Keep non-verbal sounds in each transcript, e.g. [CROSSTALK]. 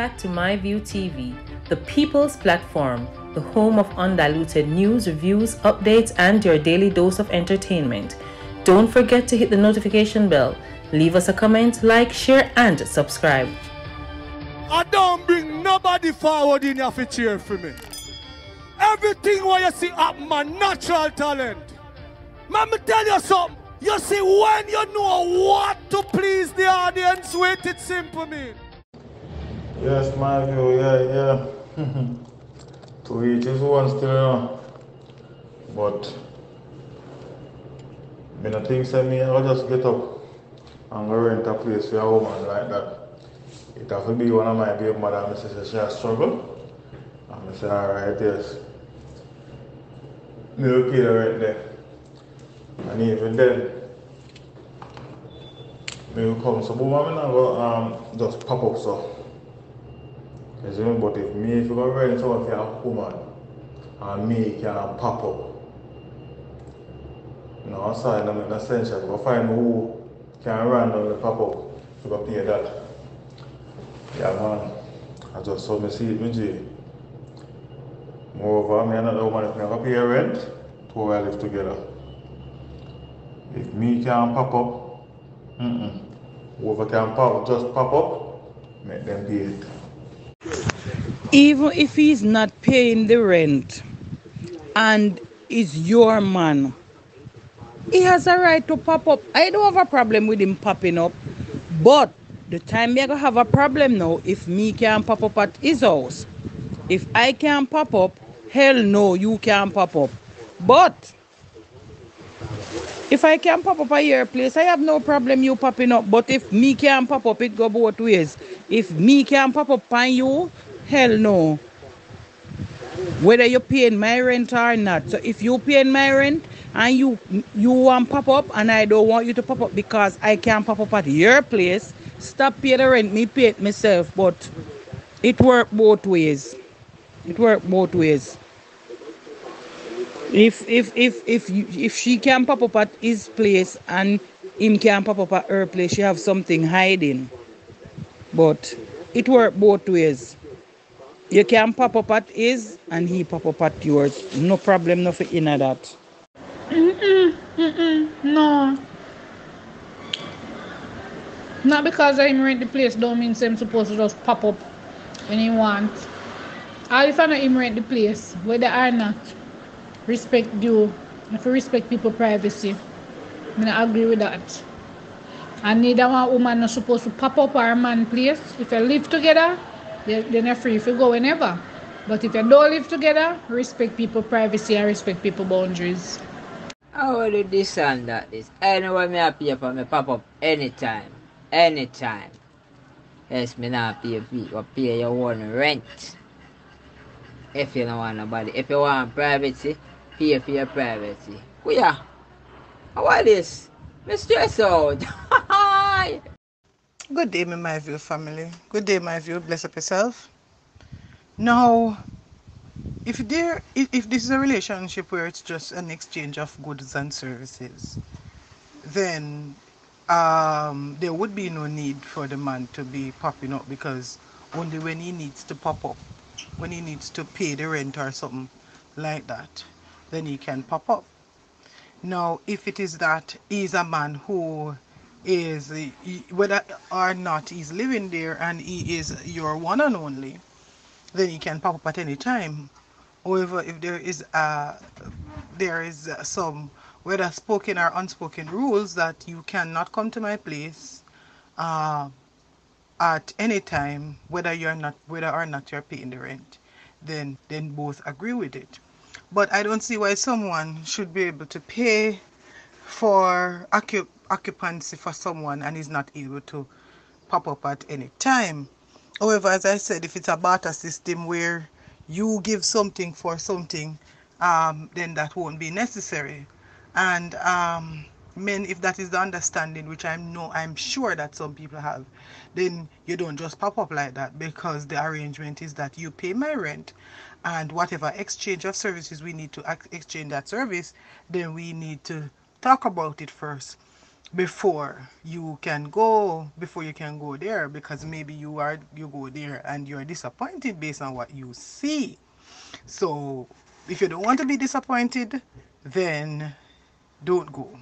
back to MyView TV, the people's platform, the home of undiluted news, reviews, updates, and your daily dose of entertainment. Don't forget to hit the notification bell, leave us a comment, like, share, and subscribe. I don't bring nobody forward in your cheer for me. Everything what you see up my natural talent. Let me tell you something. You see, when you know what to please the audience with, it's simple, me. Yes, my view, yeah, yeah. [LAUGHS] to each his own still. But, me not think say me, I'll just get up and go rent a place for a woman like that. It have to be one of my baby mother, and say she has struggle. And I say, alright, yes. Me will right there. And even then, me will come. So, boom, I'm not go um, just pop up so. You see? But if me, if you go rent for a woman, and me can pop up, you know, outside, I'm in a sense, I go find who can the pop up to go pay that. Yeah, man. I just saw me see it, me G. Moreover, me and another woman, if I go pay rent, two we live together. If me can pop up, mm-mm. Whoever can pop, just pop up, make them pay it. Even if he's not paying the rent and is your man, he has a right to pop up. I don't have a problem with him popping up, but the time me I gonna have a problem now if me can pop up at his house. If I can pop up, hell no, you can't pop up. But if I can pop up at your place, I have no problem you popping up. But if me can pop up, it go both ways. If me can pop up on you, hell no. Whether you're paying my rent or not. So if you paying my rent and you you want pop up and I don't want you to pop up because I can't pop up at your place, stop paying the rent, me pay it myself. But it work both ways. It work both ways. If if if if you, if she can pop up at his place and him can pop up at her place, she have something hiding. But it work both ways. You can pop up at his and he pop up at yours. No problem, nothing in that. Mm-mm, mm-mm, no. Not because I'm rent the place don't mean I'm supposed to just pop up when he want. All if I know him rent the place, whether or not, respect due. If you respect people privacy, I not agree with that. And neither one woman not supposed to pop up our man place. If you live together, then you're free if you go whenever. But if you don't live together, respect people privacy and respect people boundaries. I will do this and that this. Anyway, me a pay for me pop up anytime. Anytime. Yes, me not pay fee, but pay your own rent. If you don't want nobody. If you want privacy, pay for your privacy. Kuya, how are this? Me stress out. Good day, my view family. Good day, my view. Bless up yourself. Now, if there, if this is a relationship where it's just an exchange of goods and services, then um, there would be no need for the man to be popping up because only when he needs to pop up, when he needs to pay the rent or something like that, then he can pop up. Now, if it is that he's a man who is, he- whether or not he's living there and he is your one and only, then he can pop up at any time. However, if there is a, there is some, whether spoken or unspoken rules that you cannot come to my place uh, at any time, whether you're not, whether or not you're paying the rent, then then both agree with it. But I don't see why someone should be able to pay for occup- occupancy for someone and is not able to pop up at any time. However, as I said, if it's about a barter system where you give something for something, um, then that won't be necessary. And um, men, if that is the understanding, which I know I'm sure that some people have, then you don't just pop up like that because the arrangement is that you pay my rent, and whatever exchange of services we need to exchange that service, then we need to talk about it first. before you can go before you can go there because maybe you are you go there and you're disappointed based on what you see so if you don't want to be disappointed then don't go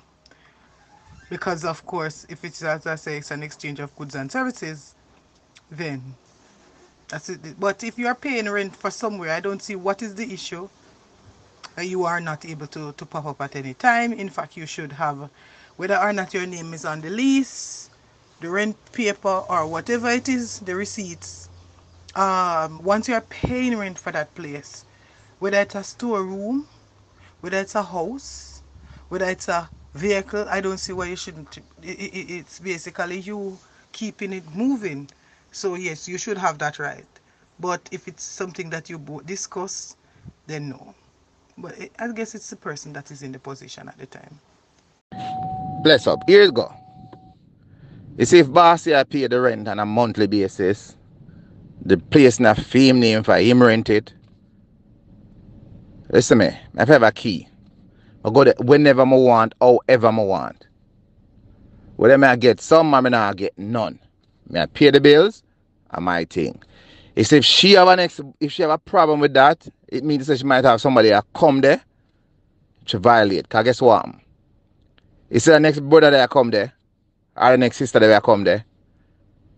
because of course if it's as i say it's an exchange of goods and services then that's it but if you are paying rent for somewhere i don't see what is the issue uh, you are not able to, to pop up at any time. In fact, you should have, whether or not your name is on the lease, the rent paper, or whatever it is, the receipts. Um, once you are paying rent for that place, whether it's a storeroom, whether it's a house, whether it's a vehicle, I don't see why you shouldn't. It, it, it's basically you keeping it moving. So yes, you should have that right. But if it's something that you both discuss, then no. But it, I guess it's the person that is in the position at the time. Bless up. Here you go. You see, if boss here pay the rent on a monthly basis, the place not fame name for him rent it. Listen me, I have a key. I go there whenever I want, however I want. Whether I get some, I may not get none. May I pay the bills? I my thing. It's if she have an ex, if she have a problem with that, it means that she might have somebody that come there to violate. Cause guess what? It's the next brother that come there, or the next sister that come there.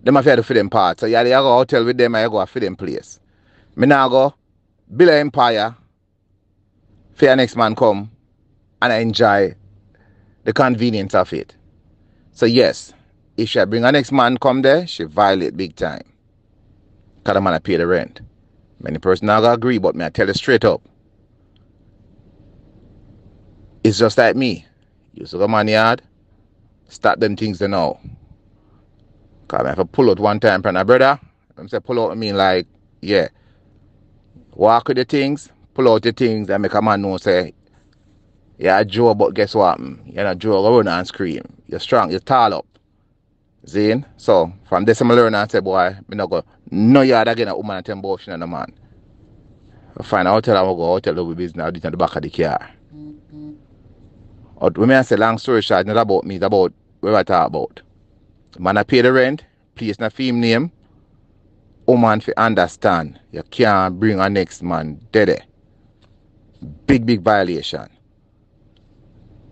Them have to fit them part. So yeah, they go hotel with them, I go fit them place. Me now go build an empire for your next man come and I enjoy the convenience of it. So yes, if she bring a next man come there, she violate big time. Cause the man pay the rent. Many person not gonna agree, but me I tell you straight up. It's just like me. You see the man yard, start them things they know. Cause I have to pull out one time from a brother. I'm say pull out I mean like, yeah. Walk with the things, pull out the things and make a man know say, yeah, Joe, but guess what? Mm, you're not Joe, go run and scream. You're strong, you're tall up. Zane. So from this I'm learn and say, boy, me not go no yard again a woman and ten bullshit and a man. I find a hotel and we go hotel over business I it in the back of the car. But when I say long story short, not about me, it's about what I talk about. Man I pay the rent, place na film name, woman fi understand you can't bring a next man dead. Big, big violation.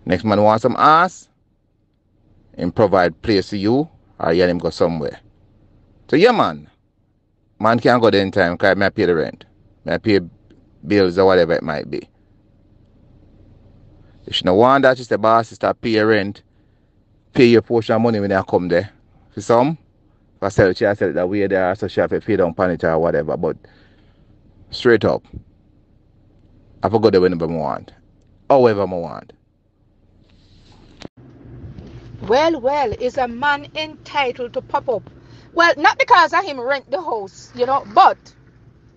Next man want some ass and provide place for you or you him go somewhere. So yeah man, man can't go there in time because I pay the rent. I pay bills or whatever it might be. If she no want that, she say boss, start pay your rent, pay your portion of money when I come there. For some, if I sell it, she I sell it that way there, so she have to pay down it or whatever. But straight up, I forgot the whenever I want. However I want. Well, well, is a man entitled to pop up? Well, not because of him rent the house, you know, but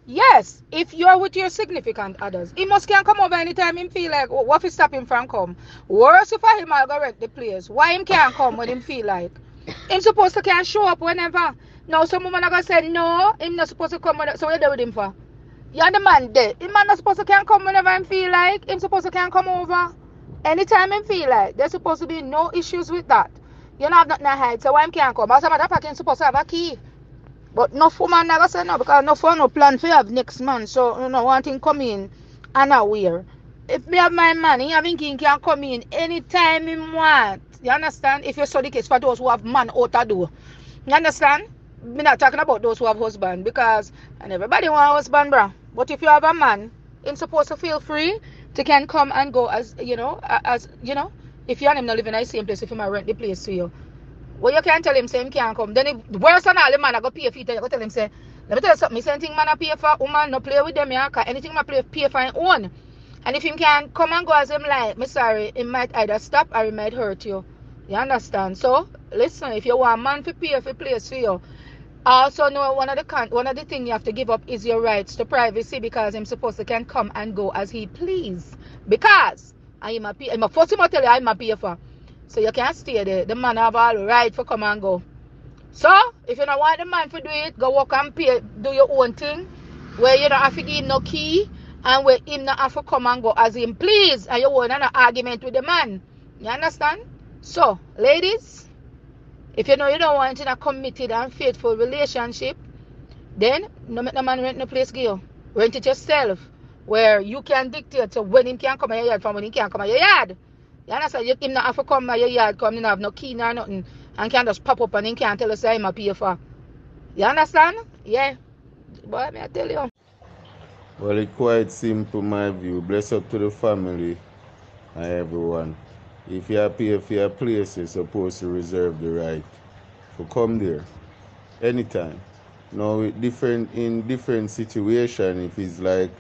yes, if you're with your significant others, he must can come over anytime him feel like "Oh, what if stop him from come. Worse if I him I go rent the place. Why him can't come when him feel like? Him supposed to can show up whenever. Now some woman are gonna say no, him not supposed to come when so what you do with him for? The man there. Him man not supposed to can come whenever him feel like. Him supposed to can come over. Anytime him feel like. There's supposed to be no issues with that. You don't have nothing to hide, so why him can't come? As a matter of fact, him supposed to have a key. But no woman never say no because no for no plan for have next month. So you know one thing come in unaware. If me have my money, having king can come in anytime him want. You understand? If you saw the case for those who have man out the door. You understand? Me not talking about those who have husband because and everybody want a husband, bro. But if you have a man, him supposed to feel free to can come and go as you know, as you know. If you and him not living in the same place, if him a rent the place to you. Well, you can't tell him say him can't come. Then if worse than all, the man I go pay for. You go tell him say, let me tell you something. Me same thing man I pay for woman, no play with them yeah. Cause anything I play pay for his own. And if him can come and go as him like, me sorry, it might either stop or it might hurt you. You understand? So listen, if you want man to pay for place for you, Uh, also know one of the con- one of the things you have to give up is your rights to privacy because him supposed to can come and go as he please. Because I'm a pay, I'm a first him tell you I'm a for. So you can't stay there. The man have all right for come and go. So if you don't want the man to do it, go walk and pay, do your own thing. Where you don't have to give no key and where him not have to come and go as him please and you want an argument with the man. You understand? So, ladies, if you know you don't want in a committed and faithful relationship, then no make no man rent no place give you. Rent it yourself. Where you can dictate to when him can come at your yard from when he can come at your yard. You understand? You him not have to come at your yard, come in have no key nor nothing and can just pop up and he can't tell us I'm a pay for. You understand? Yeah. Boy, may I tell you. Well, it's quite simple, my view. Bless up to the family and everyone. If you pay for your place, you're supposed to reserve the right to come there anytime. Now, different in different situation, if it's like,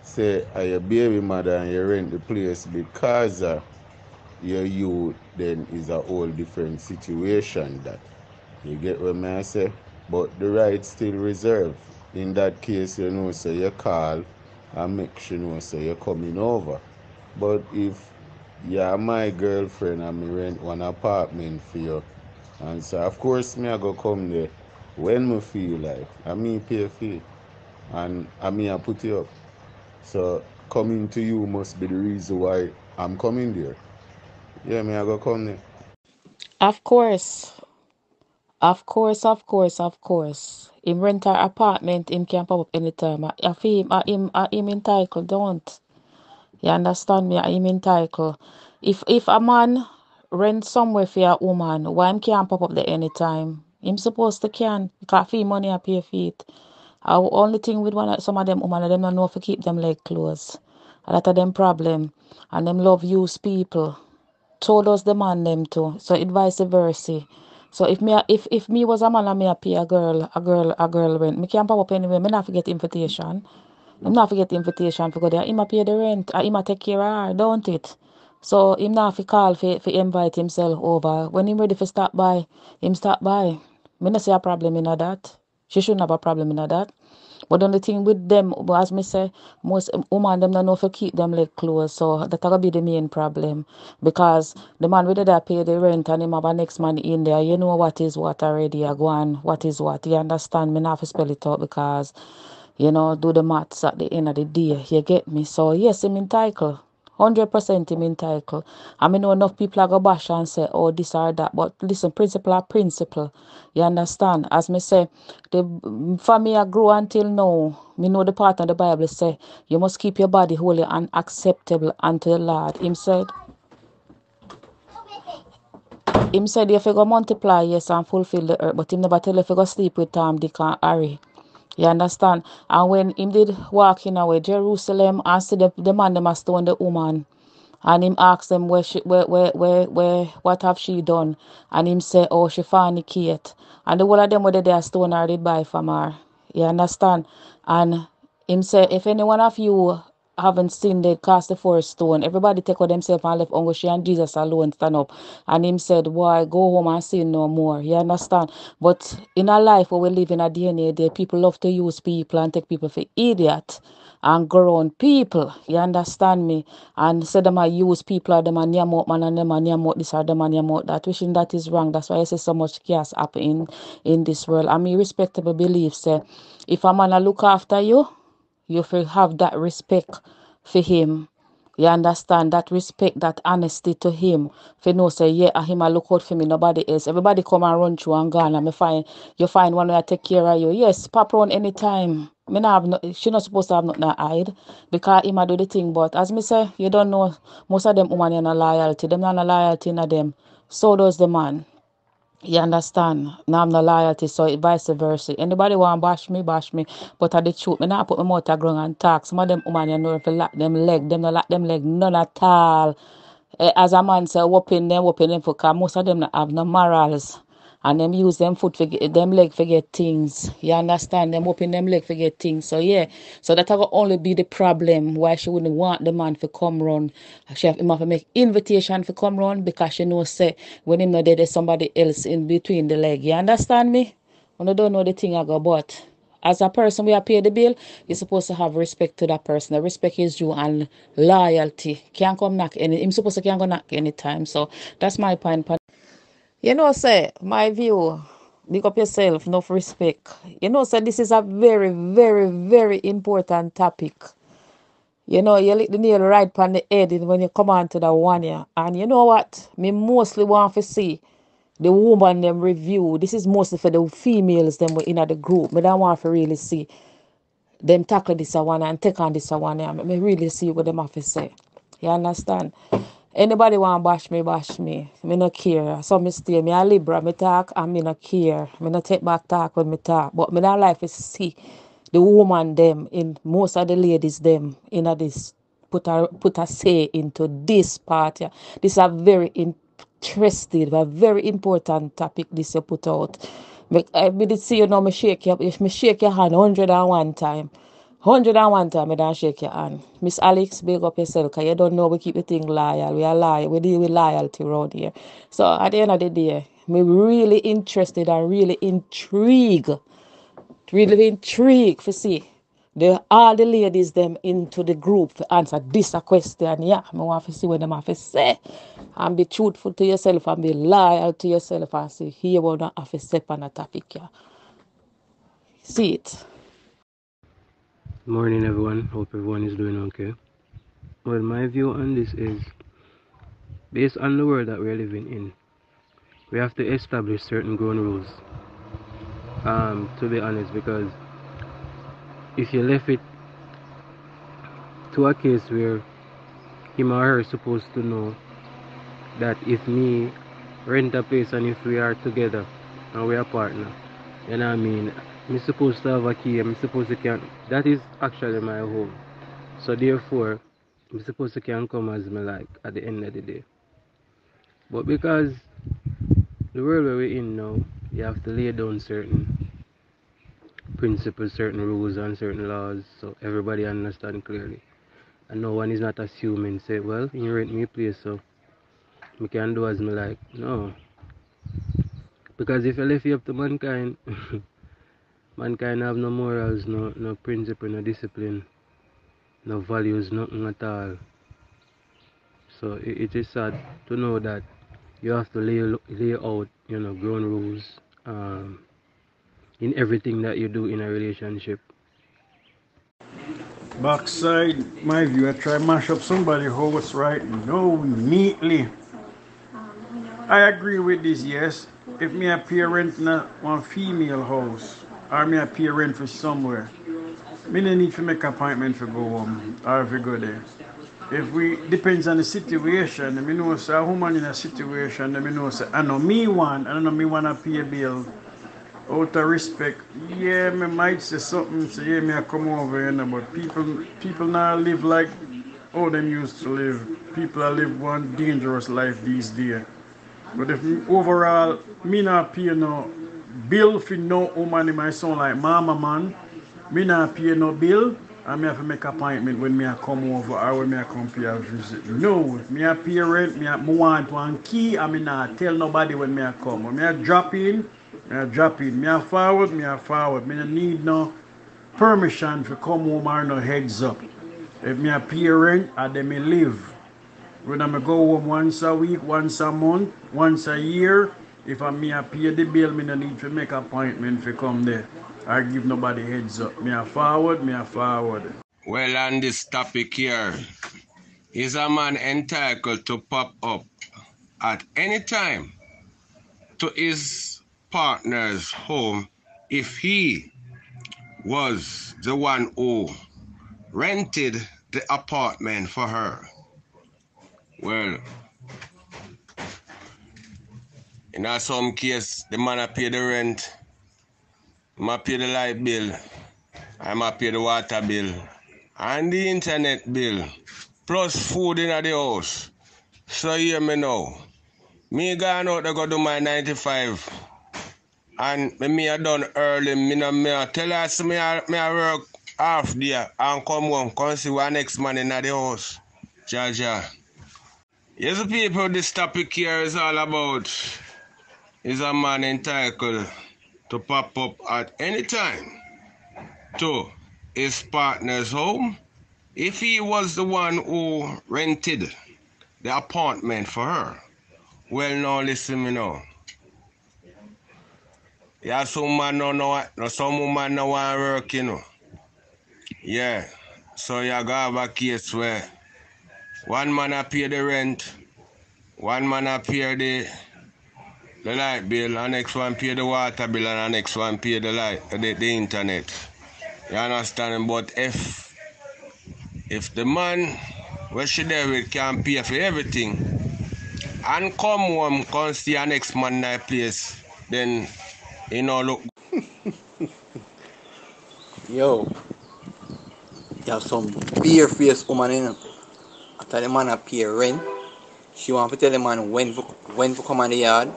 say, are your baby mother and you rent the place because of your youth, then is a whole different situation. That you get what I say. But the right still reserved. In that case, you know, so you call and make sure you know, so you're coming over. But if you're my girlfriend and me rent one apartment for you, and so of course me I go come there when me feel like, I me pay fee, and I me I put you up. So coming to you must be the reason why I'm coming there. Yeah, me I go come there. Of course. Of course, of course, of course. Him rent our apartment, him can pop up anytime. I, him, I, him, I, him entitled, don't. You understand me? I him uh, entitled. If if a man rent somewhere for a woman, why him can't pop up there anytime? Him supposed to can. Because fee money I pay for it. Our only thing with one some of them woman, them don't know if to keep them leg closed. A lot of them problem. And them love use people. Told us the man them too. So it vice versa. So if me if if me was a man and me a pay a girl a girl a girl rent, me can't pop up anywhere. Me not forget invitation. Him not forget the invitation for go there. Him a pay the rent. And him a take care of her, don't it? So him not fi call for for invite himself over. When him ready for stop by, him stop by. Me not see a problem in that. She shouldn't have a problem in that. But the only thing with them, as me say, most um, woman them don't know you keep them leg closed. So that gonna be the main problem. Because the man whether they pay the rent and him have a next man in there, you know what is what already. I go on what is what. You understand? Me not to spell it out because you know, do the maths at the end of the day. You get me? So yes, him entitled. Hundred percent him entitled. I mean enough people are go bash and say, oh this or that. But listen, principle are principle. You understand? As me say, the me I grow until now. Me know the part of the Bible say, you must keep your body holy and acceptable unto the Lord. Him said, him said if you go multiply, yes, and fulfill the earth, but him never tell if you go sleep with Tom, Dick, and Harry. You understand? And when him did walk in away Jerusalem and see the, the man them a stone the woman. And him ask them where she where where where where what have she done? And him say, Oh, she fornicate. And the whole of them whether they are stone or did buy from her. You understand? And him say, if any one of you haven't seen they cast the first stone. Everybody take out themselves and left Uncle she and Jesus alone stand up. And him said, Why go home and sin no more. You understand? But in a life where we live in a DNA day, people love to use people and take people for idiot and grown people. You understand me? And say them I use people or them and name out man and them and name out this or them and name out that. Wishing that is wrong. That's why I say so much chaos happen in, in this world. I mean respectable belief say if a man a look after you, you feel have that respect for him. You understand that respect, that honesty to him. For know say, yeah, ah, him I look out for me, nobody else. Everybody come and run through and gone and me find you find one way I take care of you. Yes, pop around anytime. Me not have no, she not supposed to have nothing to hide because him a do the thing. But as me say, you don't know most of them women are not loyalty. Them not no loyalty in them. So does the man. You understand? Now I'm not loyalty, so it vice versa. Anybody want bash me, bash me. But at the truth, me not put my mouth a ground and talk. Some of them woman, you know, if you lock them leg, them not lock them leg, none at all. Eh, As a man say, whooping them, whooping them for cause most of them not have no morals. And them use them foot forget them leg for get things. You understand? Them open them leg for get things. So yeah. So that will only be the problem why she wouldn't want the man to come round. She have him have to make invitation for come round because she know say when him not there there's somebody else in between the leg. You understand me? When I don't know the thing I go but as a person we are pay the bill, you're supposed to have respect to that person. The respect is due and loyalty. Can't come knock any him supposed to can't go knock anytime. So that's my point. You know, say, my view, big up yourself, enough respect. You know, say, this is a very, very, very important topic. You know, you lick the nail right on the head when you come on to the one year. And you know what? Me mostly want to see the woman them review. This is mostly for the females them in the group. Me don't want to really see them tackle this one and take on this one. Yeah. Me really see what them have to say. You understand? Anybody want bash me, bash me. Me no care. So me stay. Me a Libra. Me talk and me no care. Me no take back talk when me talk. But me not life is see the woman them in most of the ladies them in a this put a put a say into this part. Yeah. This is a very interesting, a very important topic this you put out. Me, I did see you know me shake your, me shake your hand 101 time. 101 time, I don't shake your hand. Miss Alex, big up yourself, because you don't know we keep the thing loyal. We are loyal. We deal with loyalty around here. So at the end of the day, me really interested and really intrigued, really intrigued to see the all the ladies them into the group to answer this a question. Yeah, me want to see what them have to say. And be truthful to yourself and be loyal to yourself and see hear what them have to say on a topic. Yeah. See it. Morning, everyone. Hope everyone is doing okay. Well, my view on this is based on the world that we're living in, we have to establish certain ground rules. Um, to be honest, because if you left it to a case where him or her is supposed to know that if me rent a place and if we are together and we are partner, you know what I mean? Me supposed to have a key. I'm supposed to can. That is actually my home. So therefore, I'm supposed to can come as me like at the end of the day. But because the world we're in now, you have to lay down certain principles, certain rules, and certain laws, so everybody understand clearly. And no one is not assuming, say, well, you rent me place, so me can do as me like. No. Because if I left you up to mankind, [LAUGHS] mankind have no morals, no no principle, no discipline, no values, nothing at all. So it, it is sad to know that you have to lay lay out, you know, ground rules um, in everything that you do in a relationship. Backside, my view, I try to mash up somebody house right now neatly. I agree with this, yes. If me a parent in a one female house, or me a parent for somewhere, me no need to make appointment for go home or if we go there. If we depends on the situation, me know say a woman in a situation, me know say I know me one, I know me wanna pay a bill. Out of respect, yeah, me might say something, say yeah, me I come over you know, but people people now live like how them used to live. People are live one dangerous life these days. But if overall, me not pay no bill for no woman in my son like mama man, me not pay no bill, and me have to make appointment when me a come over or when me a come pay a visit. No, me a pay rent, me, a, want one key, and me not tell nobody when me a come. When me a drop in, me a drop in. Me a forward, me a forward. Me no need no permission to come home or no heads up. If me a pay rent, and then me live. When I go home once a week, once a month, once a year, if I me a pay the bill, me no need to make appointment to come there. I give nobody heads up. Me a forward, me a forward. Well, on this topic here, is a man entitled to pop up at any time to his partner's home if he was the one who rented the apartment for her? Well, in some case, the man I pay the rent, I pay the light bill, I pay the water bill, and the internet bill, plus food in the house. So hear me now. Me gone out to go do my 95. And me, me a done early, me no me a tell us me a, me a work half day and come home, come see what next man in the house. Jaja. Yes, people, this topic here is all about is a man entitled to pop up at any time to his partner's home if he was the one who rented the apartment for her. Well, now listen me now. Yeah, some man no know, no some woman no want work, you know. Yeah, So you go have a case where one man a pay the rent, one man a pay the the light bill, and next one pay the water bill, and the next one pay the light, the, the internet. You understand? But if if the man where she there with can pay for everything and come home, come see a next man in place, then you know look [LAUGHS] Yo, you have some beer face woman in I tell the man a pay rent. She want to tell the man when for when for come on the yard,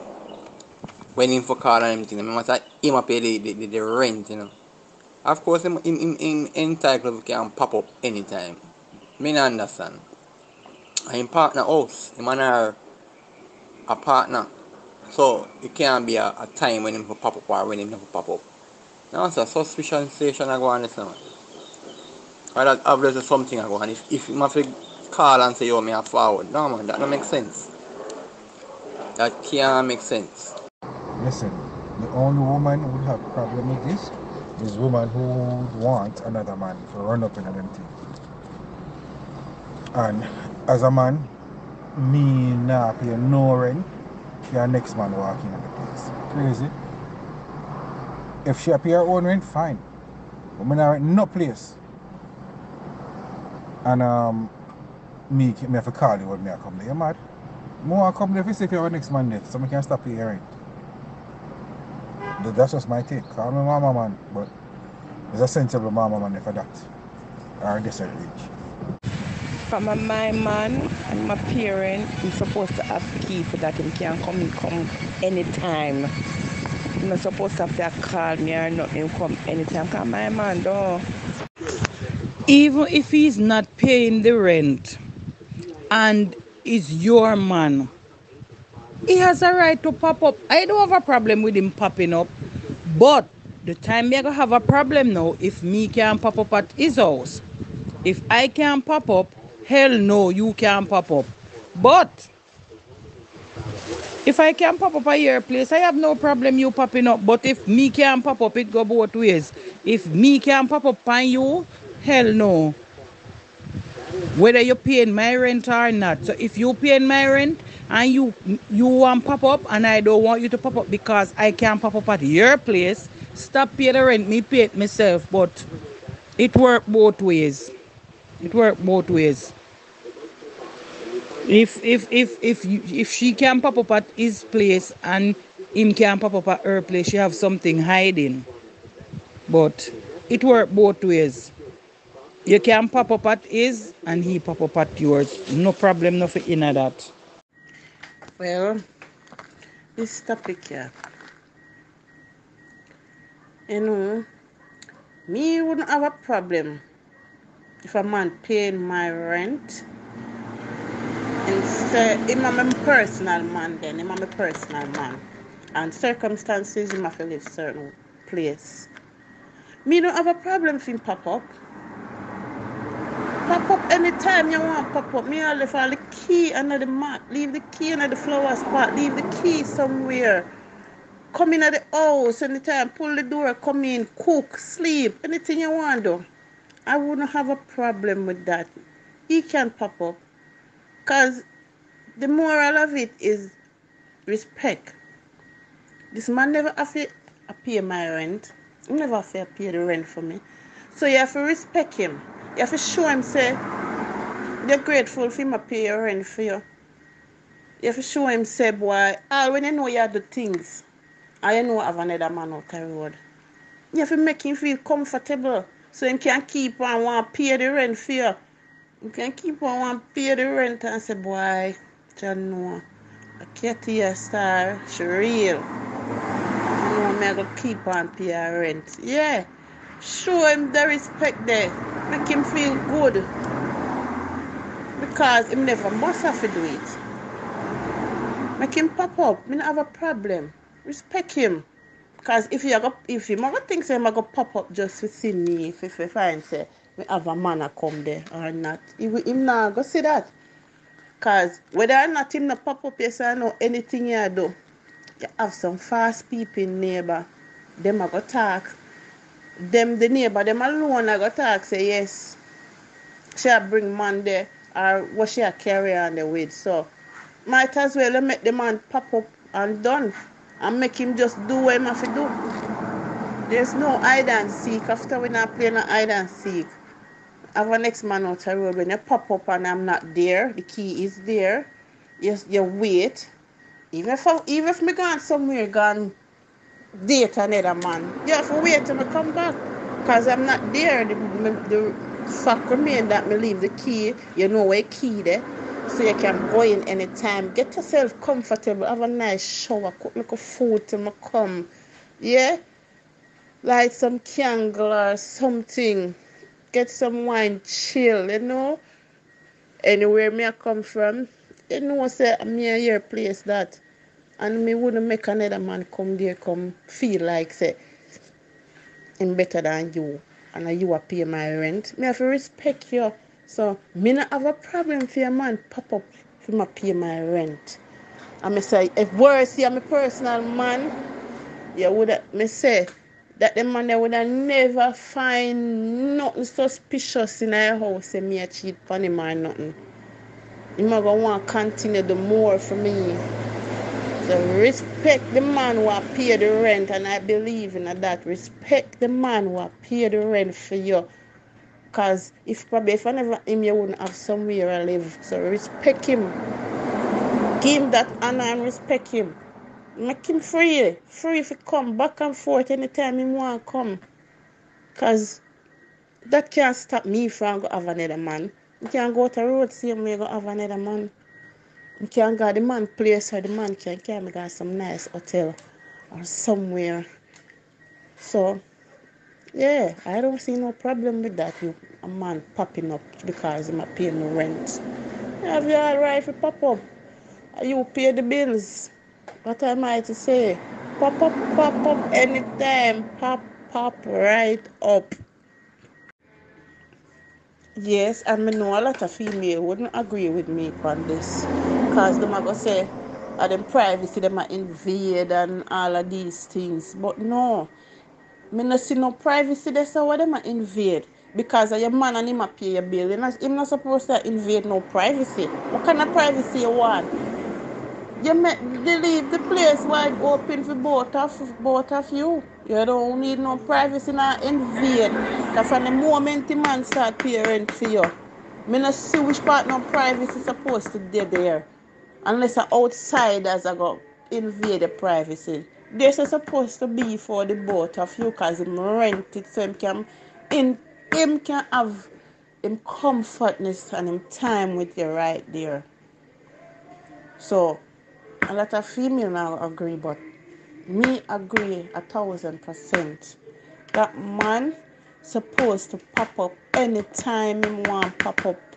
when him for call and everything. I mean, say him a the, the, the, rent, you know. Of course, him, him, him, him entitled can pop up anytime. Me not understand. And him partner house, him and her a partner. So it can't be a, a time when him for pop up or when him never pop up. Now it's a suspicion station I go on this now. Or that obviously something I go on. If if you have to call and say yo me a forward. No man, that don't make sense. That can't make sense. Listen, the only woman who would have problem with this is woman who would want another man for run up in them thing. And as a man, me not pay no rent, your next man walking in the place. Crazy. If she pay her own rent, fine. Me not rent no place. And um me me have to call you when me I come there. You mad? More I come there if see if you're next man there, so I can stop paying rent. Th- That's just my take. Call me mama man, but it's a sensible mama man for that. Or disagree. From my, my man and my parent, I'm supposed to have key for that. Him can come and come anytime. I'm not supposed to have to call me or nothing. Him come anytime. Cause my man though. Even if he's not paying the rent and is your man, he has a right to pop up. I don't have a problem with him popping up. But the time me gonna have a problem now if me can pop up at his house. If I can pop up, hell no, you can pop up. But if I can pop up at your place, I have no problem you popping up. But if me can pop up, it go both ways. If me can pop up on you, hell no. Whether you're paying my rent or not. So if you paying my rent and you you want pop up and I don't want you to pop up because I can pop up at your place, stop paying the rent, me pay it myself. But it work both ways. It work both ways. If if if if you, if she can pop up at his place and him can pop up at her place, she have something hiding. But it work both ways. You can pop up at his and he pop up at yours. No problem, nothing in that. Well, this topic here. You know, me wouldn't have a problem if a man paying my rent. Instead, him a my personal man then, him a my personal man. And circumstances him have to live certain place. Me don't have a problem if him pop up. Pop up anytime you want pop up. Me I all the key under the mat. Leave the key under the flower spot. Leave the key somewhere. Come in at the house anytime. Pull the door. Come in. Cook. Sleep. Anything you want do. I wouldn't have a problem with that. He can pop up. Cause the moral of it is respect. This man never have to pay my rent. He never have to pay the rent for me. So you have to respect him. Ah, you have to show him say you're grateful for him to pay your rent for you. You have to show him say boy, all when you know you do things I you know I have another man out the road. You have to make him feel comfortable so he can keep on want pay the rent for you. You can keep on want pay the rent and say boy, John know. Katie a star, she real. You know me I go keep on pay rent. Yeah. Show him the respect there. Make him feel good. Because him never must have to do it. Make him pop up. Me not have a problem. Respect him. Because if you if him ever think say him go pop up just to see me, if if, if I say me have a man a come there or not, will- him not go see that. Cause whether or not him not pop up, yes I know anything you do. You have some fast people neighbor. Them a go talk. Them the neighbor, them alone a go talk say yes. she a bring man there or what she a carry on the with. So might as well make the man pop up and done and make him just do what he have to do. There's no hide and seek. After we not playing a hide and seek. A next man out the road. When you pop up and I'm not there, the key is there. You, you wait. Even if I, even if me gone somewhere, gone date another man, you have to wait till me come back. Because I'm not there. The, the fact remain that me leave the key. You know where key there. So you can go in anytime. Get yourself comfortable. Have a nice shower. Cook little food till me come. Yeah? Light some candle or something. Get some wine, chill, you know? Anywhere me I come from, you know say me a your place that. And me wouldn't make another man come there come feel like say him better than you and you a pay my rent. Me have to respect you. So me not have a problem for a man pop up for me pay my rent. And me say if worse I'm a personal man, you would me say that the man there would have never find nothing suspicious in our house and me a cheat on him nothing. Him a go want continue the more for me. So respect the man who pay the rent and I believe in that. Respect the man who pay the rent for you. Cause if probably if I never him you wouldn't have somewhere to live. So respect him. Give him that honor and respect him. Make him free. Free if he come back and forth anytime he want come. Cause that can't stop me from go have another man. You can't go to the road same way go have another man. You can't go the man place or the man can me go some nice hotel or somewhere. So yeah, I don't see no problem with that. You a man popping up because he might pay no rent. You have your all right to pop up. You pay the bills. What am I to say? Pop up, pop up anytime. Pop, pop right up. Yes, and me know a lot of female wouldn't agree with me on this. Because them are say, uh, them privacy, them are invade and all of these things. But no, me no see no privacy there, so what them are invade? Because of your man and him a pay your bill. You're not, not supposed to invade no privacy. What kind of privacy you want? You make they leave the place wide open for both of both of you. You don't need no privacy nor invade. Cause from the moment the man start pay rent for you, me not see which part no privacy is supposed to be there. Unless a outsiders are go invade the privacy. This is supposed to be for the both of you cause him rent it so him can in him can have him comfortness and him time with you right there. So a lot of female now agree, but me agree a thousand percent. That man supposed to pop up anytime he want pop up.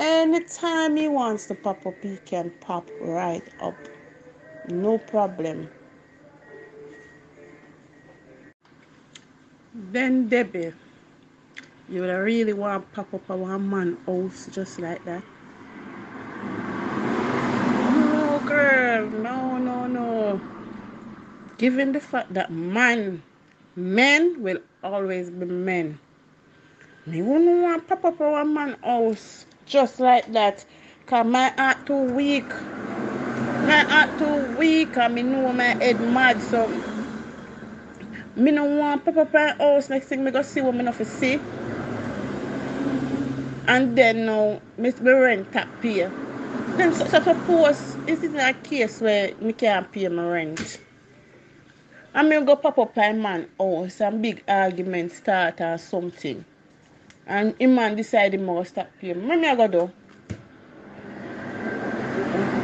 Anytime he wants to pop up, he can pop right up. No problem. Then Debbie, you really want to pop up one man house just like that? No, girl, no, no, no. Given the fact that man, men will always be men. Me wouldn't want to pop up a one man house just like that. Cause my heart too weak. My heart too weak and me know my head mad so me no want pop up a house next thing me go see what me not fi see. And then now me, rent tap pay. Then so suppose is a case where me can't pay my rent? I mean, go pop up a man house and big argument start or something. And him man decide him must stop. What me I go do?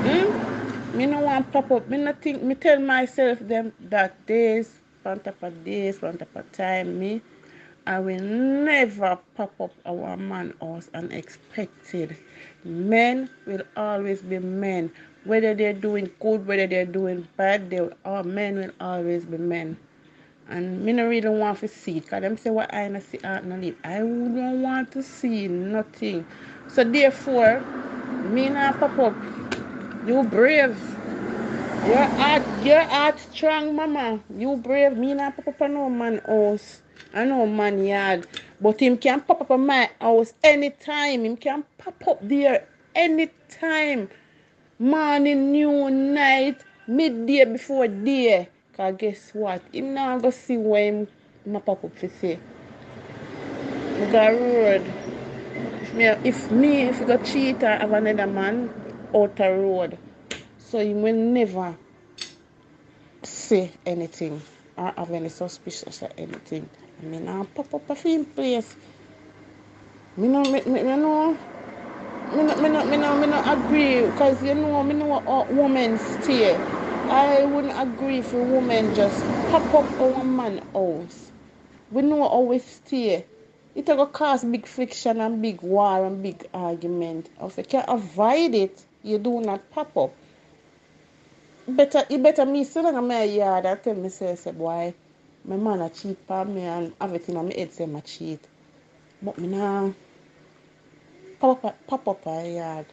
Hmm? Me no want pop up. Me not think. Me tell myself them that days, on top of days, on top of time, me, I will never pop up our man house unexpected. Men will always be men. Whether they're doing good, whether they're doing bad, they all men will always be men. And me no really want to see it. Cause them say what I not see out no lead. I don't want to see nothing. So therefore, me not pop up. You brave. Your heart, your heart strong, mama. You brave. Me not pop up on no man house. I know man yard. But him can pop up at my house anytime. Him can pop up there anytime. Morning, noon, night, midday before day. Cause guess what? Him now go see where him pop up to say. I road. If me, if me, if you go cheat or have another man out the road, so you will never say anything or have any suspicious or anything. I mean, I pop up a film place. Me no, me, me, me no, me no, me no, me no, me no agree because you know, me know a woman stay. I wouldn't agree for woman just pop up our man house. We know always stay. It will cause big friction and big war and big argument. If you can avoid it, you do not pop up. Better, you better me sit in my yard and tell me say, say boy, my man a cheat on me and everything on my head say I cheat. But me now pop up, pop up a yard.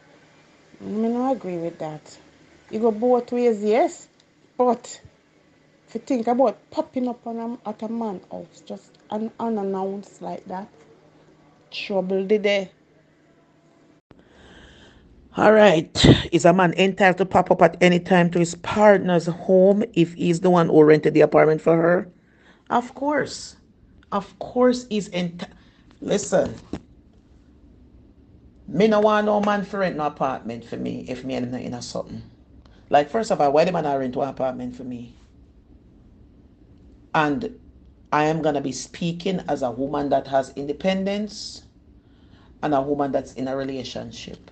Me no agree with that. You go both ways, yes, but if you think about popping up on a, at a man house just un, unannounced like that, trouble the day. All right. Is a man entitled to pop up at any time to his partner's home if he's the one who rented the apartment for her? Of course. Of course he's entitled. Listen. Me no want no man for rent no apartment for me if me and him not in a something. Like first of all, why the man not rent one apartment for me? And I am gonna be speaking as a woman that has independence and a woman that's in a relationship.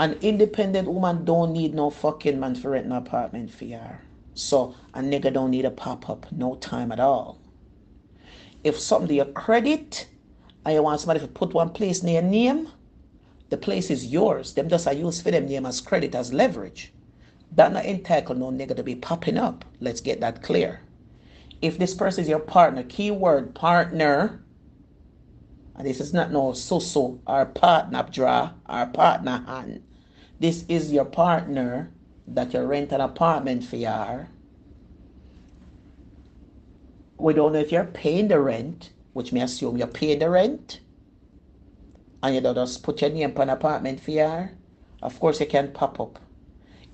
An independent woman don't need no fucking man for rent an apartment for her. So a nigga don't need a pop up no time at all. If something to your credit and you want somebody to put one place near name, the place is yours. Them just are used for them name as credit as leverage. That not entitle no nigga to be popping up. Let's get that clear. If this person is your partner, keyword partner, and this is not no so-so or partner draw or partner hand. This is your partner that you rent an apartment for your. We don't know if you're paying the rent, which may assume you're paying the rent. And you don't just put your name on an apartment for your. Of course you can pop up.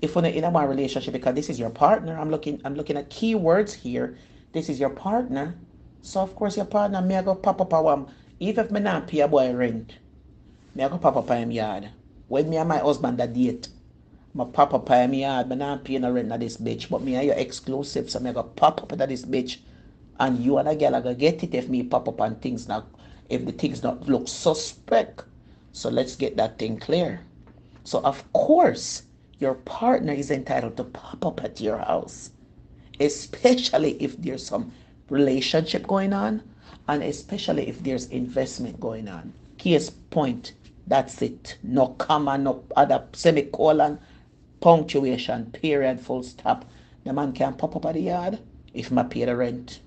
If you're in a relationship, because this is your partner, I'm looking I'm looking at keywords here. This is your partner. So of course your partner may go pop up a one even if me not pay a boy rent, me go pop up him yard. When me and my husband a date, me pop up him yard, me not pay no rent na this bitch, but me and you exclusive, so me I go pop up in this bitch. And you and a girl are gonna get it if me pop up and things not, if the things not look suspect. So let's get that thing clear. So of course, your partner is entitled to pop up at your house, especially if there's some relationship going on and especially if there's investment going on. Case point, that's it. No comma, no other semicolon, punctuation, period, full stop. The man can pop up at the yard if my pay the rent.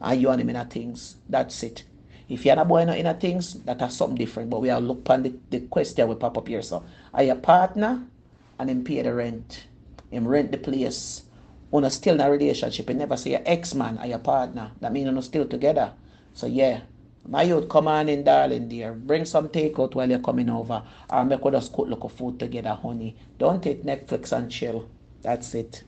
And you and him in a things. That's it. If you're not boy in a things, that has something different. But we are look on the, the question we pop up here. So are your partner and him pay the rent. Him rent the place. When still in a relationship, you never say your ex-man or your partner. That means you're still together. So yeah, my youth, come on in, darling, dear. Bring some takeout while you're coming over. Or make us cook look of food together, honey. Don't take Netflix and chill. That's it.